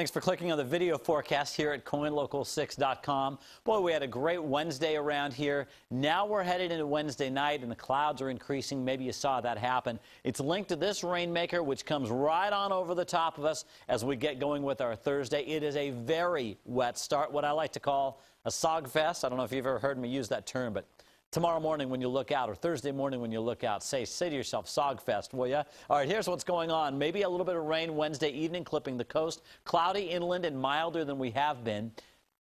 Thanks for clicking on the video forecast here at koinlocal6.com. Boy, we had a great Wednesday around here. Now we're headed into Wednesday night and the clouds are increasing. Maybe you saw that happen. It's linked to this rainmaker, which comes right on over the top of us as we get going with our Thursday. It is a very wet start, what I like to call a sog fest. I don't know if you've ever heard me use that term, but tomorrow morning when you look out, or Thursday morning when you look out, say, say to yourself, Sogfest, will you? All right, here's what's going on. Maybe a little bit of rain Wednesday evening, clipping the coast. Cloudy inland and milder than we have been.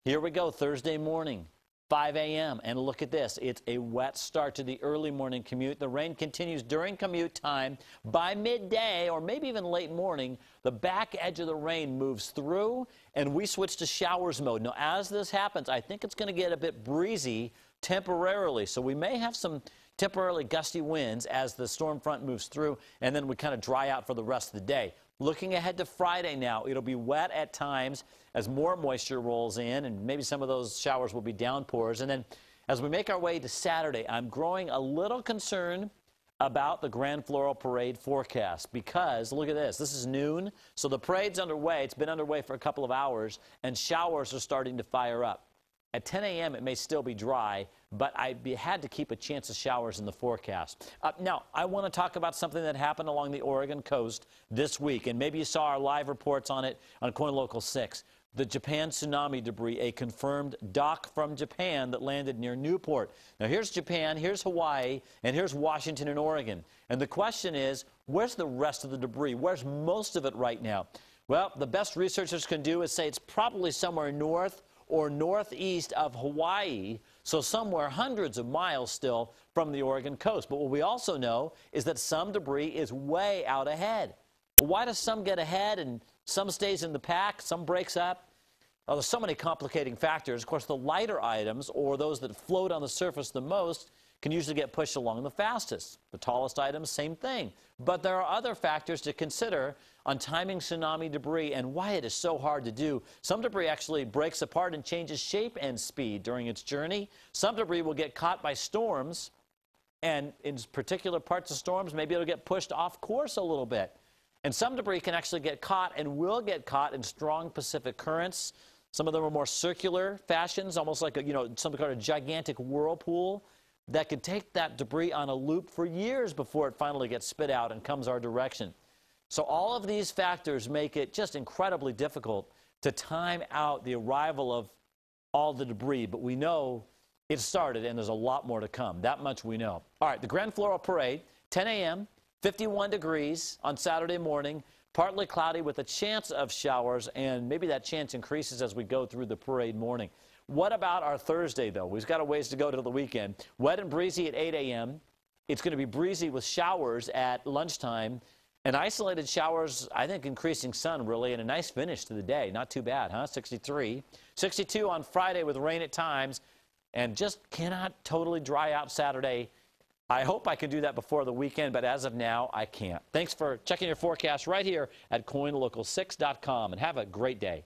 Here we go, Thursday morning. 5 a.m. And look at this. It's a wet start to the early morning commute. The rain continues during commute time. By midday or maybe even late morning, the back edge of the rain moves through and we switch to showers mode. Now, as this happens, I think it's going to get a bit breezy temporarily. So we may have some temporarily gusty winds as the storm front moves through, and then we kind of dry out for the rest of the day. Looking ahead to Friday now, it'll be wet at times as more moisture rolls in, and maybe some of those showers will be downpours. And then as we make our way to Saturday, I'm growing a little concerned about the Grand Floral Parade forecast because look at this. This is noon, so the parade's underway. It's been underway for a couple of hours, and showers are starting to fire up. At 10 a.m., it may still be dry, but I be, had to keep a chance of showers in the forecast. Uh, now, I want to talk about something that happened along the Oregon coast this week, and maybe you saw our live reports on it on KOIN Local 6. The Japan tsunami debris, a confirmed dock from Japan that landed near Newport. Now, here's Japan, here's Hawaii, and here's Washington and Oregon. And the question is, where's the rest of the debris? Where's most of it right now? Well, the best researchers can do is say it's probably somewhere north or northeast of Hawaii, so somewhere hundreds of miles still from the Oregon coast. But what we also know is that some debris is way out ahead. why does some get ahead and some stays in the pack, some breaks up? Well, there's so many complicating factors. Of course, the lighter items, or those that float on the surface the most, can usually get pushed along the fastest. The tallest items, same thing. But there are other factors to consider on timing tsunami debris and why it is so hard to do. Some debris actually breaks apart and changes shape and speed during its journey. Some debris will get caught by storms, and in particular parts of storms, maybe it'll get pushed off course a little bit. And some debris can actually get caught and will get caught in strong Pacific currents. Some of them are more circular fashions, almost like a, you know, some kind of gigantic whirlpool that could take that debris on a loop for years before it finally gets spit out and comes our direction. So all of these factors make it just incredibly difficult to time out the arrival of all the debris, but we know it started and there's a lot more to come. That much we know. All right, the Grand Floral Parade, 10 a.m., 51 degrees on Saturday morning, partly cloudy with a chance of showers, and maybe that chance increases as we go through the parade morning. What about our Thursday, though? We've got a ways to go to the weekend. Wet and breezy at 8 a.m. It's going to be breezy with showers at lunchtime. And isolated showers, I think increasing sun really, and a nice finish to the day. Not too bad, huh? 63. 62 on Friday with rain at times, and just cannot totally dry out Saturday. I hope I can do that before the weekend, but as of now, I can't. Thanks for checking your forecast right here at koinlocal6.com, and have a great day.